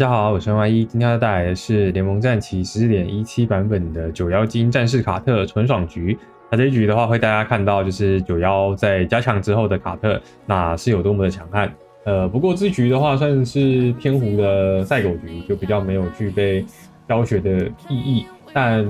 大家好，我是万一，今天要带来的是联盟战旗十四点一七版本的九妖精战士卡特纯爽局。那这一局的话，会大家看到就是九妖在加强之后的卡特，那是有多么的强悍。呃，不过这局的话算是天胡的赛狗局，就比较没有具备教学的意义。但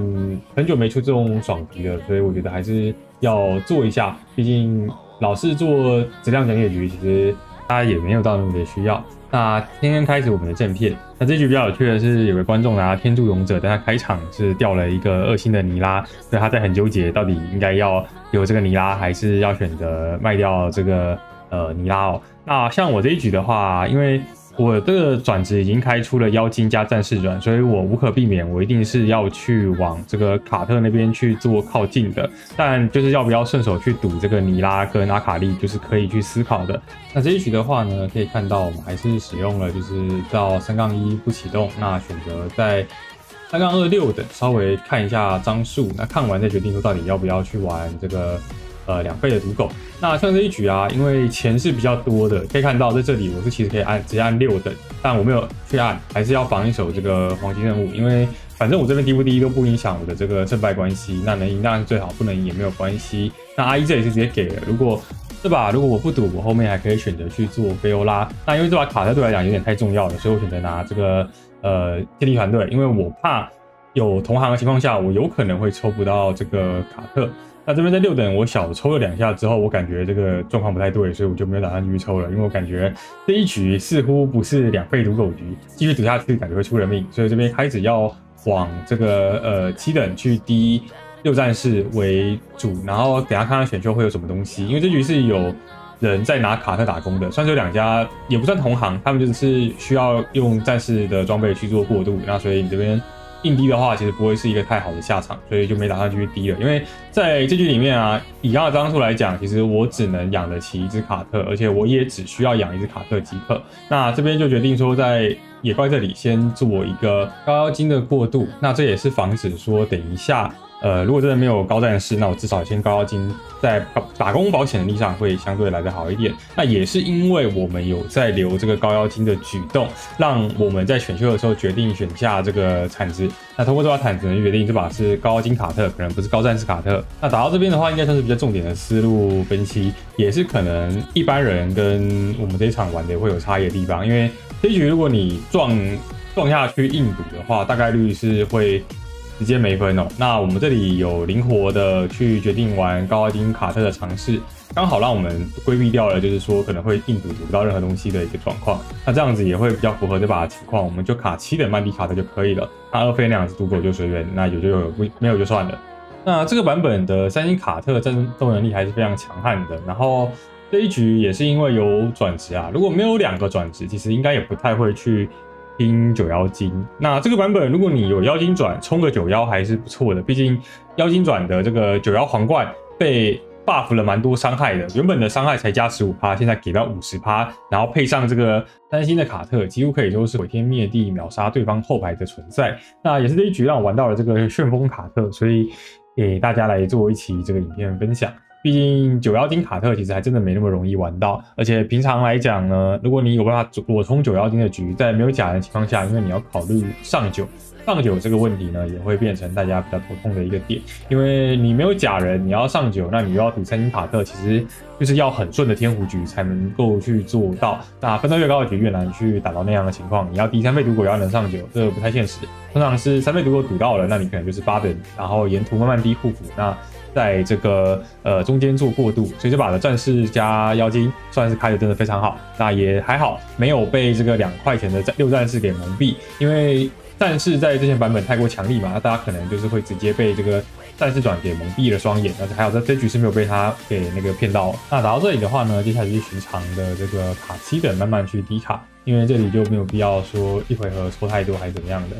很久没出这种爽局了，所以我觉得还是要做一下。毕竟老是做质量讲解局，其实大家也没有到那么的需要。那今天开始我们的正片。那这局比较有趣的是，有个观众拿天柱勇者，但他开场是掉了一个二星的尼拉，所以他在很纠结，到底应该要有这个尼拉，还是要选择卖掉这个呃尼拉哦。那像我这一局的话，因为我这个转职已经开出了妖精加战士转，所以我无可避免，我一定是要去往这个卡特那边去做靠近的。但就是要不要顺手去赌这个尼拉跟阿卡丽，就是可以去思考的。那这一局的话呢，可以看到我们还是使用了就是到三杠一不启动，那选择在三杠二六等稍微看一下张数，那看完再决定说到底要不要去玩这个。呃，两倍的赌狗。那像这一局啊，因为钱是比较多的，可以看到在这里我是其实可以按直接按六等，但我没有去按，还是要防一手这个黄金任务，因为反正我这边第不第一都不影响我的这个胜败关系。那能赢当然最好，不能赢也没有关系。那阿一这里是直接给了，如果这把如果我不赌，我后面还可以选择去做菲欧拉。那因为这把卡特对我来讲有点太重要了，所以我选择拿这个呃接力团队，因为我怕有同行的情况下，我有可能会抽不到这个卡特。那这边在六等，我小抽了两下之后，我感觉这个状况不太对，所以我就没有打算继续抽了，因为我感觉这一局似乎不是两费赌狗局，继续赌下去感觉会出人命，所以这边开始要往这个呃七等去低六战士为主，然后等下看看选秀会有什么东西，因为这局是有人在拿卡特打工的，算是有两家也不算同行，他们就是需要用战士的装备去做过渡，那所以你这边。硬低的话，其实不会是一个太好的下场，所以就没打算继续低了。因为在这局里面啊，以二张数来讲，其实我只能养得起一只卡特，而且我也只需要养一只卡特即可。那这边就决定说，在野怪这里先做一个高妖精的过渡，那这也是防止说等一下。呃，如果真的没有高战士，那我至少先高妖精在打工保险能力上会相对来的好一点。那也是因为我们有在留这个高妖精的举动，让我们在选秀的时候决定选下这个铲子。那通过这把铲子，能决定这把是高妖精卡特，可能不是高战士卡特。那打到这边的话，应该算是比较重点的思路分析，也是可能一般人跟我们这一场玩的会有差异的地方。因为这一局如果你撞撞下去硬赌的话，大概率是会。直接没分哦。那我们这里有灵活的去决定玩高阿丁卡特的尝试，刚好让我们规避掉了，就是说可能会硬赌赌不到任何东西的一个状况。那这样子也会比较符合这把的情况，我们就卡七的曼迪卡特就可以了。那二飞那两只赌狗就随缘，那有就有，不没有就算了。那这个版本的三星卡特战斗能力还是非常强悍的。然后这一局也是因为有转职啊，如果没有两个转职，其实应该也不太会去。拼九妖精，那这个版本如果你有妖精转冲个九妖还是不错的，毕竟妖精转的这个九妖皇冠被 buff 了蛮多伤害的，原本的伤害才加十五趴，现在给到五十趴，然后配上这个三星的卡特，几乎可以说是毁天灭地秒杀对方后排的存在。那也是这一局让我玩到了这个旋风卡特，所以给大家来做一期这个影片分享。毕竟九妖精卡特其实还真的没那么容易玩到，而且平常来讲呢，如果你有办法躲冲九妖精的局，在没有假人的情况下，因为你要考虑上九上九这个问题呢，也会变成大家比较头痛的一个点。因为你没有假人，你要上九，那你又要赌三星卡特，其实就是要很顺的天胡局才能够去做到。那分段越高的局越难去打到那样的情况。你要低三倍赌果要能上九，这个不太现实。通常是三倍赌果赌到了，那你可能就是八等，然后沿途慢慢低护符。那在这个呃中间做过渡，所以这把的战士加妖精算是开的真的非常好。那也还好，没有被这个两块钱的六战士给蒙蔽，因为战士在之前版本太过强力嘛，那大家可能就是会直接被这个战士转给蒙蔽了双眼。但是还好在这局是没有被他给那个骗到。那打到这里的话呢，接下来就是寻常的这个卡七等慢慢去低卡，因为这里就没有必要说一回合抽太多还是怎么样的。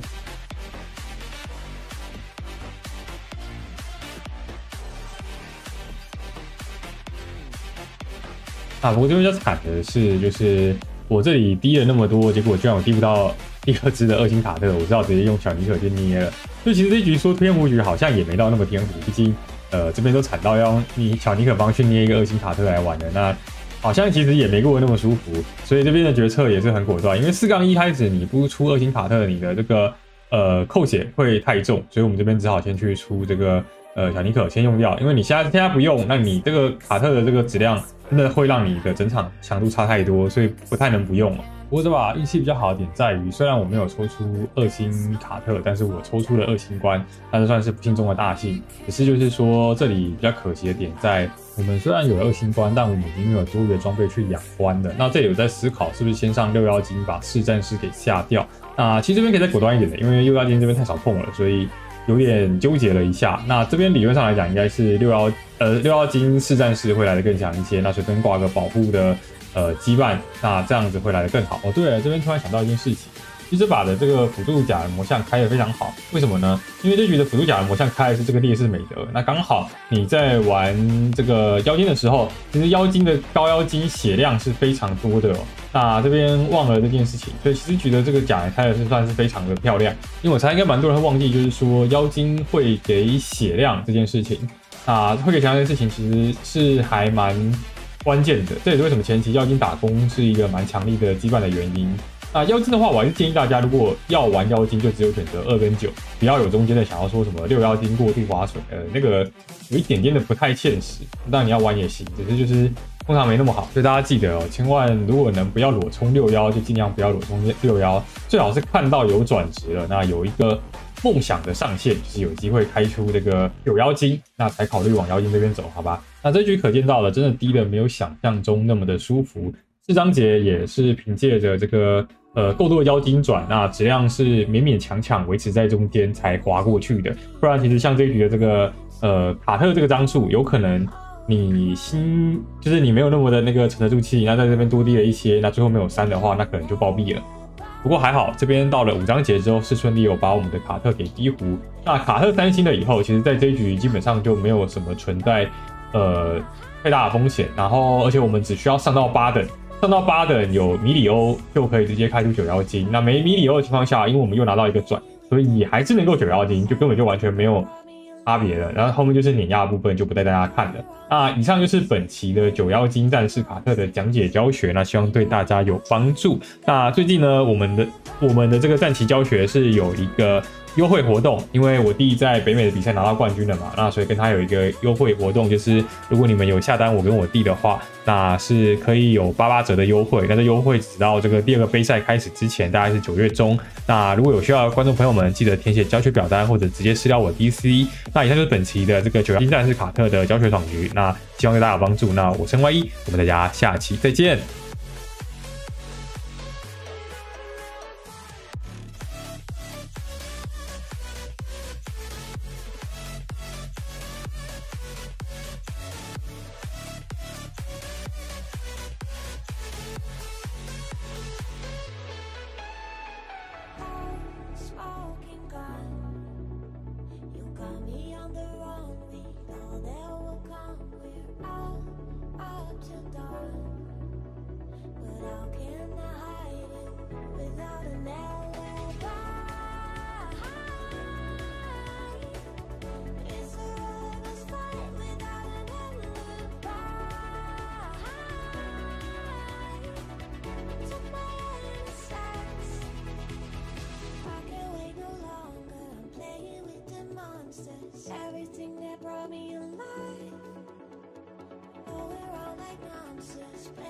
啊，不过这边比较惨的是，就是我这里低了那么多，结果居然我低不到第二只的二星卡特，我知道直接用小尼可去捏了。就其实这一局说天胡局好像也没到那么天胡，毕竟呃这边都惨到要你小尼可帮去捏一个二星卡特来玩的，那好像其实也没过那么舒服，所以这边的决策也是很果断。因为四杠一开始你不出二星卡特，你的这个呃扣血会太重，所以我们这边只好先去出这个呃小尼可先用掉。因为你现在现在不用，那你这个卡特的这个质量真的会让你的整场强度差太多，所以不太能不用了。不过这把运气比较好的点在于，虽然我没有抽出二星卡特，但是我抽出了二星关，那这算是不幸中的大幸。可是就是说，这里比较可惜的点在，我们虽然有二星关，但我们已经没有多余的装备去养关了。那这里有在思考，是不是先上六妖精把四战士给下掉？那其实这边可以再果断一点的，因为六妖精这边太少碰了，所以有点纠结了一下。那这边理论上来讲，应该是六幺呃六幺金四战士会来的更强一些。那随便挂个保护的。呃，羁绊，那这样子会来的更好哦。对了，这边突然想到一件事情，其实把的这个辅助甲的魔像开的非常好，为什么呢？因为这局的辅助甲的魔像开的是这个烈士美德，那刚好你在玩这个妖精的时候，其实妖精的高妖精血量是非常多的哦。那这边忘了这件事情，所以其实觉得这个甲开的是算是非常的漂亮，因为我猜应该蛮多人会忘记，就是说妖精会给血量这件事情，啊，会给血量这件事情其实是还蛮。关键的，这也是为什么前期妖精打工是一个蛮强力的羁绊的原因。那妖精的话，我还是建议大家，如果要玩妖精，就只有选择二跟九，不要有中间的想要说什么六妖精过度划水，呃，那个有一点点的不太现实。那你要玩也行，只是就是通常没那么好。所以大家记得哦，千万如果能不要裸冲六妖，就尽量不要裸冲六妖，最好是看到有转职了，那有一个。梦想的上限就是有机会开出这个有妖精，那才考虑往妖精这边走，好吧？那这局可见到了，真的低的没有想象中那么的舒服。这章节也是凭借着这个呃够多的妖精转，那质量是勉勉强强维持在中间才滑过去的。不然其实像这一局的这个呃卡特这个张数，有可能你心就是你没有那么的那个沉得住气，那在这边多低了一些，那最后没有三的话，那可能就暴毙了。不过还好，这边到了五章节之后是顺利有把我们的卡特给逼糊。那卡特三星了以后，其实在这一局基本上就没有什么存在呃太大的风险。然后而且我们只需要上到八等，上到八等有米里欧就可以直接开出九妖精。那没米里欧的情况下，因为我们又拿到一个转，所以还是能够九妖精，就根本就完全没有。差别的，然后后面就是碾压部分就不带大家看了。那以上就是本期的九妖精战士卡特的讲解教学，那希望对大家有帮助。那最近呢，我们的我们的这个战旗教学是有一个。优惠活动，因为我弟在北美的比赛拿到冠军了嘛，那所以跟他有一个优惠活动，就是如果你们有下单我跟我弟的话，那是可以有八八折的优惠。那这优惠直到这个第二个杯赛开始之前，大概是九月中。那如果有需要的观众朋友们，记得填写教学表单或者直接私聊我 DC。那以上就是本期的这个九妖金战士卡特的教学爽局，那希望对大家有帮助。那我是 Y 一，我们大家下期再见。suspect.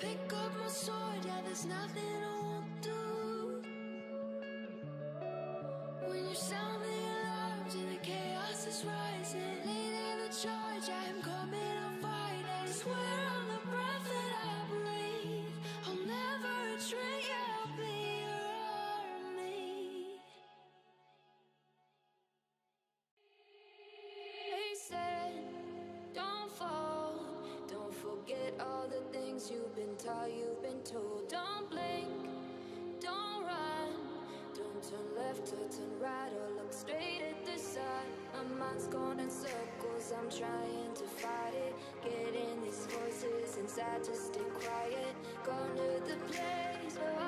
Pick up my sword, yeah, there's nothing right or look straight at the sun. My mind's going in circles, I'm trying to fight it. Getting these voices inside to stay quiet. Gone to the place where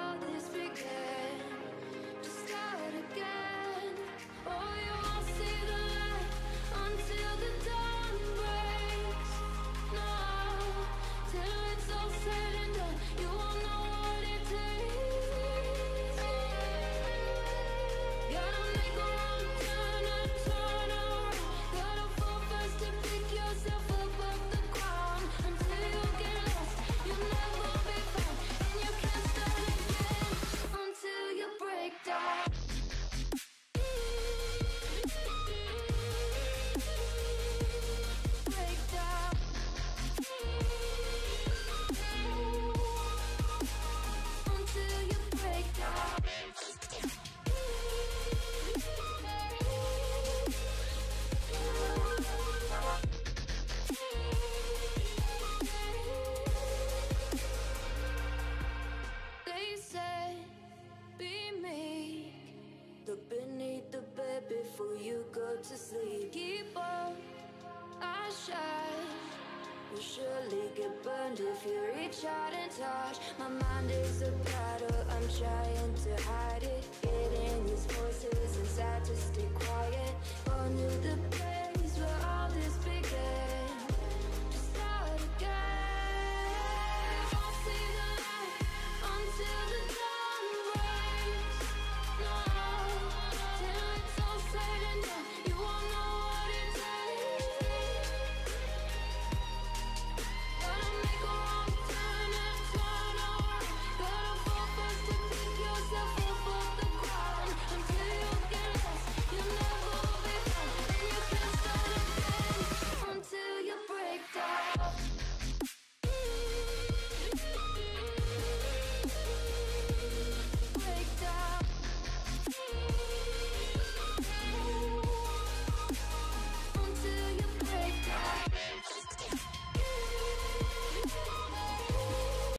is a battle, I'm trying to hide it. Getting these voices inside to stay quiet. All knew the